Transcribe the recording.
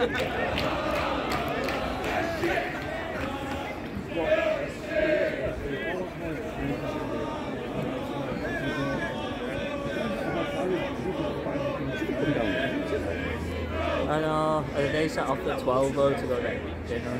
I know. They set off at 12 though to go get dinner?